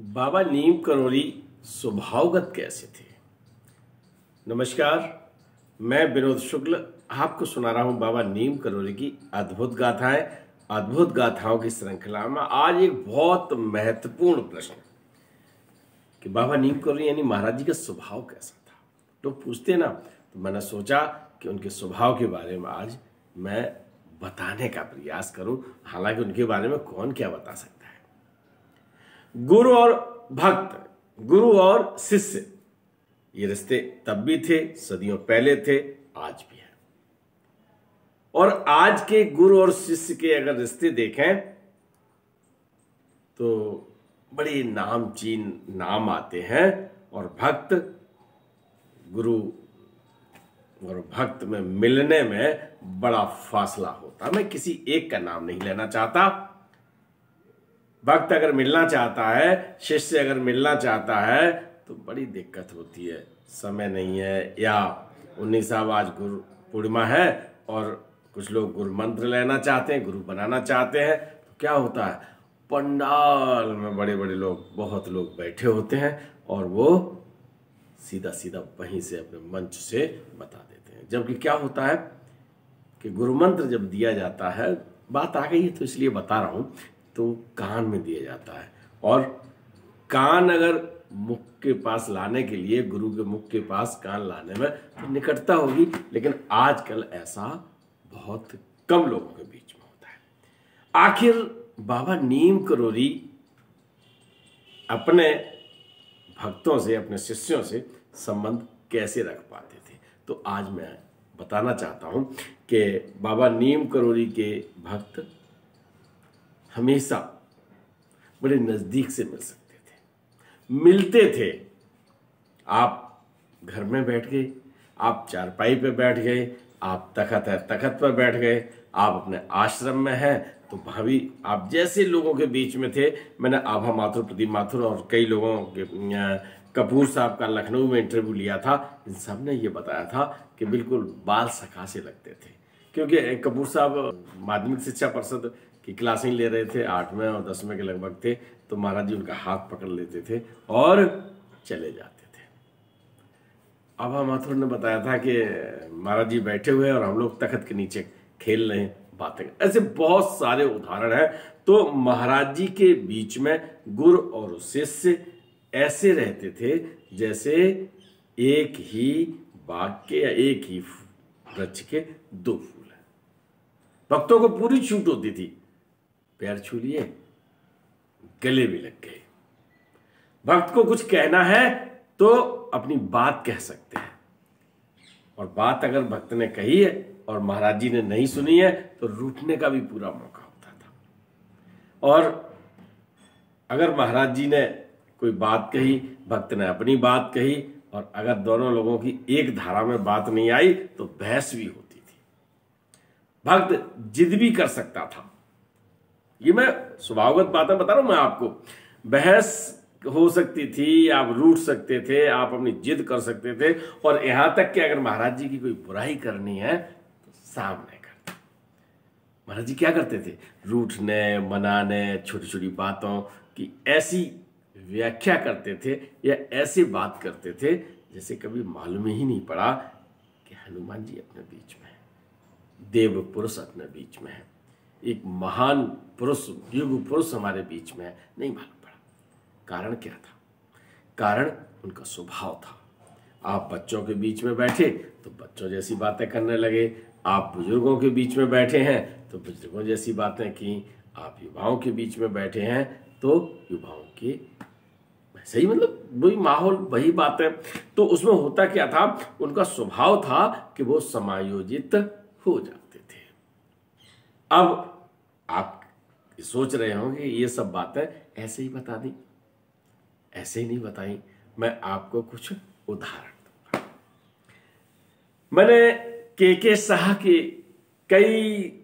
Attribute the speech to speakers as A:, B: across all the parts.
A: बाबा नीम करोरी स्वभावगत कैसे थे? नमस्कार, मैं विनोद शुक्ल आपको सुना रहा हूँ बाबा नीम करोरी की अद्भुत गाथाएँ, अद्भुत गाथाओं की श्रृंखला में आज एक बहुत महत्वपूर्ण प्रश्न कि बाबा नीम करोरी यानी महाराज जी का स्वभाव कैसा था? लोग पूछते ना तो मैंने सोचा कि उनके स्वभाव के बारे में आज मैं बताने का प्रयास करूँ। हालाँकि उनके बारे में कौन क्या बता सकता गुरु और भक्त, गुरु और शिष्य। ये रिश्ते तब भी थे, सदियों पहले थे, आज भी है। और आज के गुरु और शिष्य के अगर रिश्ते देखें तो बड़े नामचीन नाम आते हैं, और भक्त, गुरु और भक्त में मिलने में बड़ा फासला होता। मैं किसी एक का नाम नहीं लेना चाहता भक्त अगर मिलना चाहता है, शिष्य अगर मिलना चाहता है तो बड़ी दिक्कत होती है। समय नहीं है, या उन्नीस साहब आज गुरु पूर्णिमा है और कुछ लोग गुरु मंत्र लेना चाहते हैं, गुरु बनाना चाहते हैं तो क्या होता है? पंडाल में बड़े बड़े लोग, बहुत लोग बैठे होते हैं और वो सीधा सीधा वहीं से अपने मंच से बता देते हैं। जबकि क्या होता है कि गुरु मंत्र जब दिया जाता है, बात आ गई है तो इसलिए बता रहा हूँ तो कान में दिया जाता है। और कान अगर मुख के पास लाने के लिए, गुरु के मुख के पास कान लाने में तो निकटता होगी, लेकिन आजकल ऐसा बहुत कम लोगों के बीच में होता है। आखिर बाबा नीम करोरी अपने भक्तों से, अपने शिष्यों से संबंध कैसे रख पाते थे? तो आज मैं बताना चाहता हूँ कि बाबा नीम करोरी के भक्त हमेशा बड़े नज़दीक से मिल सकते थे। मिलते थे। आप घर में बैठ गए, आप चारपाई पे बैठ गए, आप तखत है तखत पर बैठ गए, आप अपने आश्रम में हैं तो भाभी, आप जैसे लोगों के बीच में थे, मैंने आभा माथुर, प्रदीप माथुर और कई लोगों के कपूर साहब का लखनऊ में इंटरव्यू लिया था, इन सबने ये बताया था कि बिल्कुल बाल सखा से लगते थे। क्योंकि कपूर साहब माध्यमिक शिक्षा परिषद की क्लासें ले रहे थे आठवें और दसवें के लगभग थे तो महाराज जी उनका हाथ पकड़ लेते थे और चले जाते थे। आभा माथुर ने बताया था कि महाराज जी बैठे हुए और हम लोग तखत के नीचे खेल रहे बातें ऐसे बहुत सारे उदाहरण हैं। तो महाराज जी के बीच में गुरु और शिष्य ऐसे रहते थे, जैसे एक ही बाग के या एक ही वृक्ष के दो फूल हैं। भक्तों को पूरी छूट होती थी। पैर छू लिए, गले भी लग गए। भक्त को कुछ कहना है तो अपनी बात कह सकते हैं। और बात अगर भक्त ने कही है और महाराज जी ने नहीं सुनी है तो रूठने का भी पूरा मौका होता था। और अगर महाराज जी ने कोई बात कही, भक्त ने अपनी बात कही, और अगर दोनों लोगों की एक धारा में बात नहीं आई तो बहस भी होती थी। भक्त जिद भी कर सकता था। ये मैं स्वभावगत बातें बता रहा हूँ मैं आपको। बहस हो सकती थी, आप रूठ सकते थे, आप अपनी जिद कर सकते थे, और यहाँ तक कि अगर महाराज जी की कोई बुराई करनी है तो सामने करते महाराज जी क्या करते थे? रूठने, मनाने छोटी छोटी बातों की ऐसी व्याख्या करते थे या ऐसी बात करते थे, जैसे कभी मालूम ही नहीं पड़ा कि हनुमान जी अपने बीच में है देव पुरुष अपने बीच में है। एक महान पुरुष, युग पुरुष हमारे बीच में नहीं मालूम पड़ा। कारण क्या था? कारण उनका स्वभाव था। आप बच्चों के बीच में बैठे तो बच्चों जैसी बातें करने लगे, आप बुज़ुर्गों के बीच में बैठे हैं तो बुज़ुर्गों जैसी बातें की, आप युवाओं के बीच में बैठे हैं तो युवाओं के, सही मतलब वही माहौल, वही बात। है तो उसमें होता क्या था? उनका स्वभाव था कि वो समायोजित हो थे अब आप सोच रहे होंगे, ये सब बातें ऐसे ही बता दी। ऐसे ही नहीं बताई मैं आपको कुछ उदाहरण दूँगा। मैंने के के शाह के कई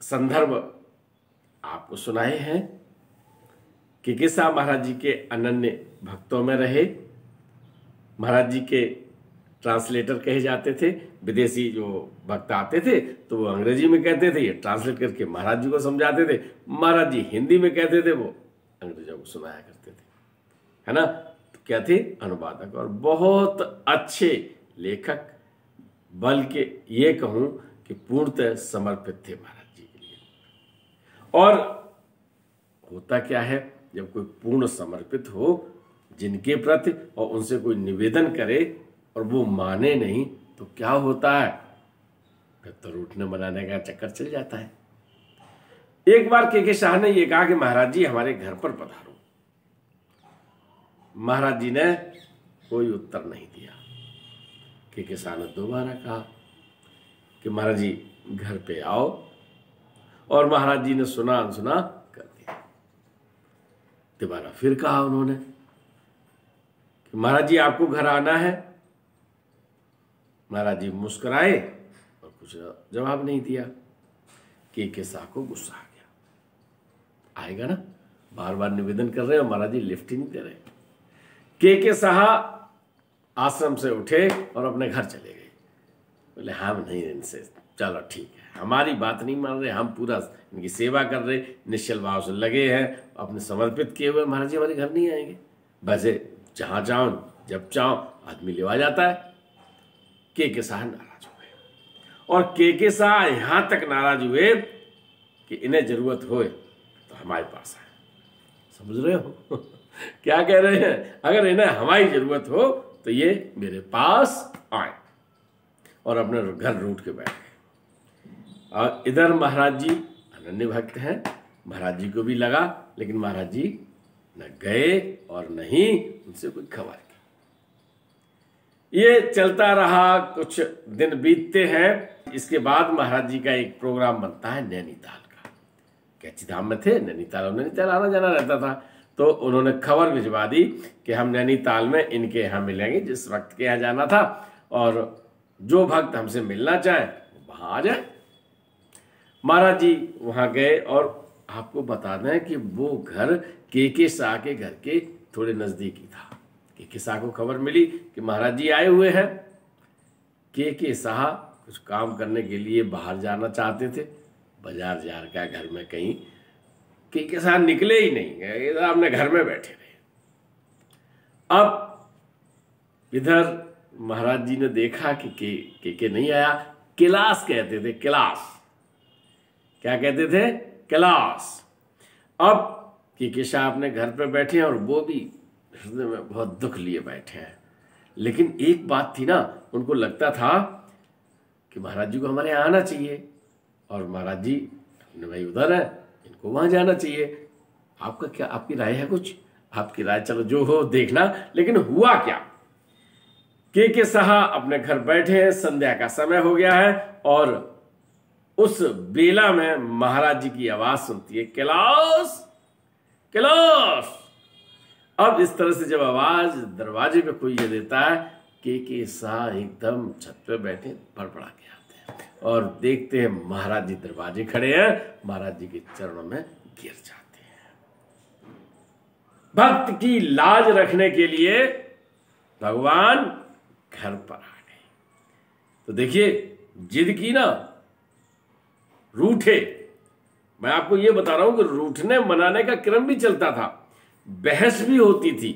A: संदर्भ आपको सुनाए हैं। के के शाह महाराज जी के अनन्य भक्तों में रहे। महाराज जी के ट्रांसलेटर कहे जाते थे, विदेशी जो भक्त आते थे तो वो अंग्रेज़ी में कहते थे, ये ट्रांसलेट करके महाराज जी को समझाते थे। महाराज जी हिंदी में कहते थे, वो अंग्रेज़ों को सुनाया करते थे। है ना? तो क्या थे? अनुवादक। और बहुत अच्छे लेखक, बल्कि ये कहूँ कि पूर्णतः समर्पित थे महाराज जी के लिए। और होता क्या है? जब कोई पूर्ण समर्पित हो, जिनके प्रति और उनसे कोई निवेदन करे और वो माने नहीं तो क्या होता है? फिर तो रूठने बनाने का चक्कर चल जाता है। एक बार के के शाह ने यह कहा कि महाराज जी, हमारे घर पर पधारो। महाराज जी ने कोई उत्तर नहीं दिया। के के शाह ने दोबारा कहा कि महाराज जी, घर पे आओ। और महाराज जी ने सुना अनसुना कर दिया। दोबारा फिर कहा उन्होंने कि महाराज जी, आपको घर आना है? महाराज जी मुस्कुराए और कुछ जवाब नहीं दिया। के के शाह को गुस्सा आ गया। आएगा ना? बार बार निवेदन कर रहे हैं महाराज जी लिफ्ट ही नहीं दे रहे। के के शाह आश्रम से उठे और अपने घर चले गए। बोले हम नहीं, इनसे चलो, ठीक है। हमारी बात नहीं मान रहे, हम पूरा इनकी सेवा कर रहे, निश्चल भाव से लगे हैं, अपने समर्पित किए हुए महाराज जी, हमारे घर नहीं आएँगे। वैसे जहाँ जाओ जब चाहो, आदमी लेवा जाता है। के के शाह नाराज़ हो गए और के के शाह यहाँ तक नाराज़ हुए कि इन्हें ज़रूरत हो तो हमारे पास आए। समझ रहे हो? क्या कह रहे हैं? अगर इन्हें हमारी ज़रूरत हो तो ये मेरे पास आए और अपने घर रूट के बैठ गए। और इधर महाराज जी अनन्य भक्त हैं। महाराज जी को भी लगा, लेकिन महाराज जी न गए और नहीं उनसे कोई खबर। ये चलता रहा, कुछ दिन बीतते हैं। इसके बाद महाराज जी का एक प्रोग्राम बनता है नैनीताल का। कैची धाम में थे, नैनीताल और नैनीताल आना जाना रहता था। तो उन्होंने खबर भिजवा दी कि हम नैनीताल में इनके यहाँ मिलेंगे, जिस वक्त के यहाँ जाना था। और जो भक्त हमसे मिलना चाहे वहाँ आ जाए। महाराज जी वहाँ गए और आपको बता दें कि वो घर के के शाह के घर के थोड़े नज़दीकी था। के के शाह को खबर मिली कि महाराज जी आए हुए हैं। के के शाह कुछ काम करने के लिए बाहर जाना चाहते थे। बाज़ार जार का घर में कहीं के के शाह निकले ही नहीं गए अपने घर में बैठे रहे। अब इधर महाराज जी ने देखा कि के के, के नहीं आया किलास कहते थे किलास। क्या कहते थे? किलास। अब कि शाह अपने घर पर बैठे हैं और वो भी में बहुत दुख लिए बैठे हैं। लेकिन एक बात थी ना, उनको लगता था कि महाराज जी को हमारे यहाँ आना चाहिए। और महाराज जी, अपने भाई उधर है, इनको वहाँ जाना चाहिए। आपका क्या, आपकी राय है कुछ? आपकी राय, चलो जो हो देखना। लेकिन हुआ क्या? के के सहा अपने घर बैठे हैं, संध्या का समय हो गया है, और उस बेला में महाराज जी की आवाज़ सुनती है कैलाश कैलाश अब इस तरह से जब आवाज़ दरवाजे पे कोई ये देता है, के के शाह एकदम छत पे बैठे, बड़बड़ा के आते हैं। और देखते हैं महाराज जी दरवाजे खड़े हैं, महाराज जी के चरणों में गिर जाते हैं। भक्त की लाज रखने के लिए भगवान घर पर आ गए। तो देखिए, जिद की ना, रूठे। मैं आपको यह बता रहा हूँ कि रूठने मनाने का क्रम भी चलता था। बहस भी होती थी।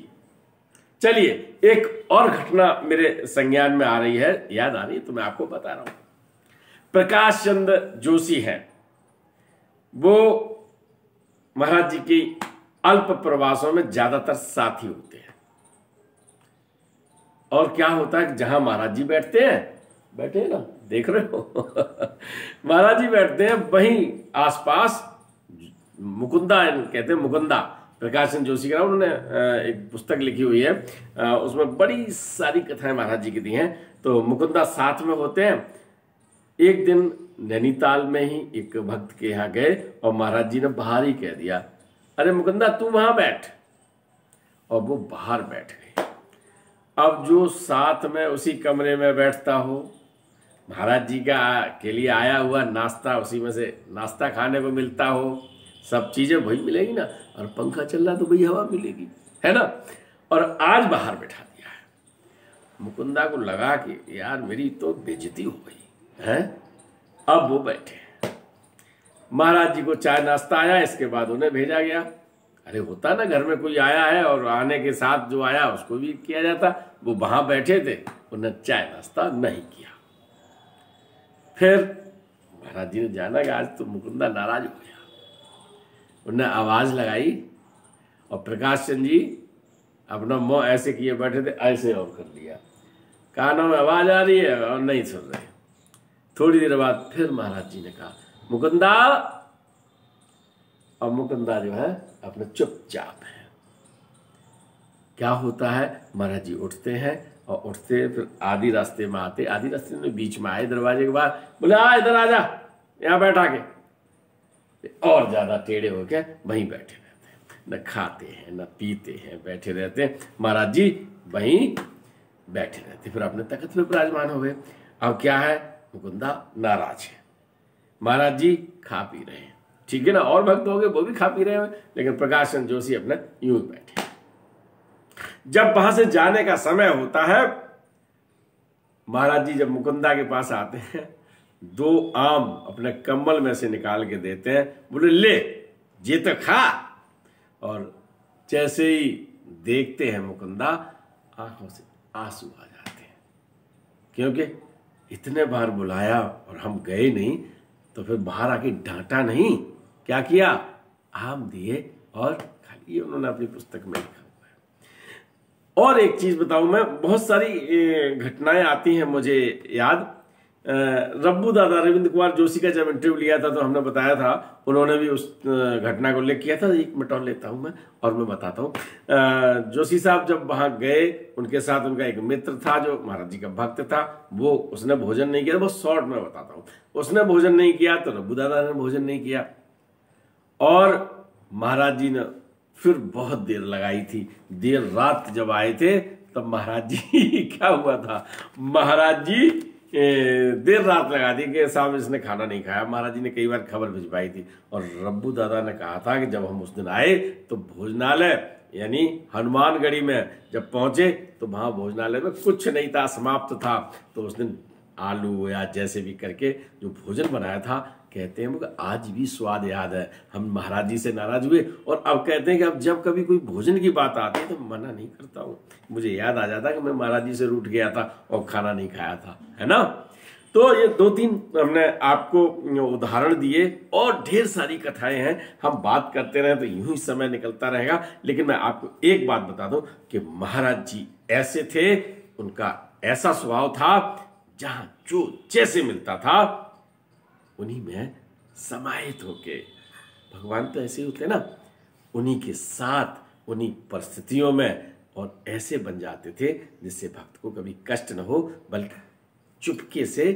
A: चलिए, एक और घटना मेरे संज्ञान में आ रही है। याद आ रही है तो मैं आपको बता रहा हूँ। प्रकाश चंद्र जोशी है। वो महाराज जी की अल्प प्रवासों में ज़्यादातर साथी होते हैं। और क्या होता है जहाँ महाराज जी बैठते हैं, बैठे हैं ना, देख रहे हो? महाराज जी बैठते हैं, वहीं आसपास मुकुंदा कहते हैं मुकुंदा प्रकाशन जोशी का, उन्होंने एक पुस्तक लिखी हुई है। उसमें बड़ी सारी कथाएँ महाराज जी की दी हैं। तो मुकुंदा साथ में होते हैं। एक दिन नैनीताल में ही एक भक्त के यहाँ गए और महाराज जी ने बाहर ही कह दिया, अरे मुकुंदा, तू वहाँ बैठ। और वो बाहर बैठ गए अब जो साथ में उसी कमरे में बैठता हो, महाराज जी का के लिए आया हुआ नाश्ता, उसी में से नाश्ता खाने को मिलता हो सब चीज़ें वही मिलेगी ना। और पंखा चल रहा तो वही हवा मिलेगी, है ना? और आज बाहर बैठा दिया है। मुकुंदा को लगा कि यार मेरी तो बेजती हो गई, है? अब वो बैठे महाराज जी को चाय नाश्ता आया, इसके बाद उन्हें भेजा गया। अरे होता ना, घर में कोई आया है और आने के साथ जो आया, उसको भी किया जाता। वो वहाँ बैठे थे, उन्हें चाय नाश्ता नहीं किया। फिर महाराज जी ने जाना कि आज तो मुकुंदा नाराज़ हो गया। उन्हें आवाज़ लगाई और प्रकाश चंद जी अपना मुँह ऐसे किए बैठे थे, ऐसे और कर लिया कानों में आवाज़ आ रही है और नहीं सुन रहे। थोड़ी देर बाद फिर महाराज जी ने कहा, मुकुंदा! और मुकुंदा जो है, अपने चुपचाप है। क्या होता है? महाराज जी उठते हैं और उठते फिर आधी रास्ते में आते। आधी रास्ते में बीच में आए दरवाजे के बाद बोले, आ, इधर आ जा, यहाँ बैठा के और ज़्यादा टेढ़े होके वहीं बैठे रहते हैं। न खाते हैं, न पीते हैं, बैठे रहते हैं। महाराज जी, वहीं बैठे रहते फिर अपने तखत में विराजमान हो गए। अब क्या है? मुकुंदा नाराज़ है। महाराज जी, खा पी रहे हैं। ठीक है ना? और भक्त हो गए वो भी खा पी रहे हैं। लेकिन प्रकाश जोशी अपने यूँ बैठे जब वहाँ से जाने का समय होता है, महाराज जी जब मुकुंदा के पास आते हैं दो आम अपने कम्बल में से निकाल के देते हैं। बोले, ले, ये तो खा। और जैसे ही देखते हैं मुकुंदा, आँखों से आँसू आ जाते हैं। क्योंकि इतने बार बुलाया और हम गए नहीं तो फिर बाहर आके डांटा नहीं। क्या किया? आम दिए और खाली उन्होंने अपनी पुस्तक में लिखा हुआ है। और एक चीज़ बताऊँ मैं, बहुत सारी घटनाएँ आती हैं मुझे याद। रब्बू दादा रविंद्र कुमार जोशी का जब इंटरव्यू लिया था तो हमने बताया था, उन्होंने भी उस घटना को उल्लेख किया था। एक मिनट और लेता हूँ मैं, और मैं बताता हूँ। जोशी साहब जब वहाँ गए, उनके साथ उनका एक मित्र था, जो महाराज जी का भक्त था, वो उसने भोजन नहीं किया। बहुत शॉर्ट में बताता हूँ। उसने भोजन नहीं किया तो रब्बू दादा ने भोजन नहीं किया। और महाराज जी ने फिर बहुत देर लगाई थी। देर रात जब आए थे, तब महाराज जी, क्या हुआ था? महाराज जी देर रात लगा दी कि साहब इसने खाना नहीं खाया। महाराज जी ने कई बार खबर भिजवाई थी और रब्बू दादा ने कहा था कि जब हम उस दिन आए तो भोजनालय, यानी हनुमानगढ़ी में जब पहुँचे तो वहाँ भोजनालय में कुछ नहीं था, समाप्त था। तो उस दिन आलू या जैसे भी करके जो भोजन बनाया था कहते हैं, मुझे आज भी स्वाद याद है। हम महाराज जी से नाराज़ हुए और अब कहते हैं कि अब जब कभी कोई भोजन की बात आती है तो मना नहीं करता हूँ। मुझे याद आ जाता कि मैं महाराज जी से रूठ गया था और खाना नहीं खाया था, है ना? तो ये दो तीन हमने आपको उदाहरण दिए और ढेर सारी कथाएँ हैं। हम बात करते रहे तो यूँ ही समय निकलता रहेगा। लेकिन मैं आपको एक बात बता दूँ कि महाराज जी ऐसे थे, उनका ऐसा स्वभाव था जहाँ जो जैसे मिलता था उन्हीं में समाहित होके। भगवान तो ऐसे ही होते ना, उन्हीं के साथ, उन्हीं परिस्थितियों में और ऐसे बन जाते थे जिससे भक्त को कभी कष्ट न हो, बल्कि चुपके से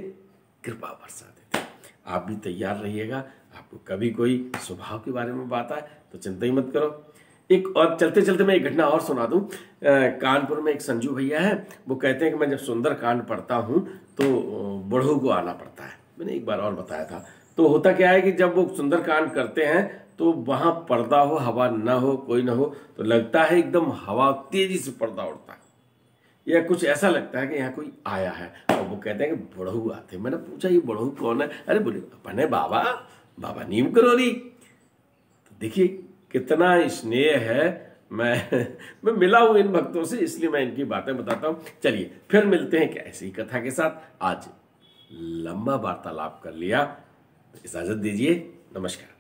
A: कृपा बरसाते थे। आप भी तैयार रहिएगा। आपको कभी कोई स्वभाव के बारे में बात आए तो चिंता ही मत करो। एक और चलते चलते मैं एक घटना और सुना दूँ। कानपुर में एक संजू भैया है, वो कहते हैं कि मैं जब सुंदर कांड पढ़ता हूँ तो बढ़ू को आना पड़ता है। मैंने एक बार और बताया था। तो होता क्या है कि जब वो सुंदर कांड करते हैं तो वहाँ पर्दा हो, हवा ना हो, कोई ना हो तो लगता है एकदम हवा तेज़ी से पर्दा उड़ता है। या कुछ ऐसा लगता है कि यहाँ कोई आया है, और वो कहते हैं कि बड़हू आते मैंने पूछा, ये बड़हू कौन है? अरे बोले, अपने बाबा बाबा नीम करोरी तो देखिए, कितना स्नेह है, मैं मैं मिला हूँ इन भक्तों से, इसलिए मैं इनकी बातें बताता हूँ। चलिए, फिर मिलते हैं क्या ऐसी कथा के साथ। आज लंबा वार्तालाप कर लिया। इजाज़त दीजिए। नमस्कार।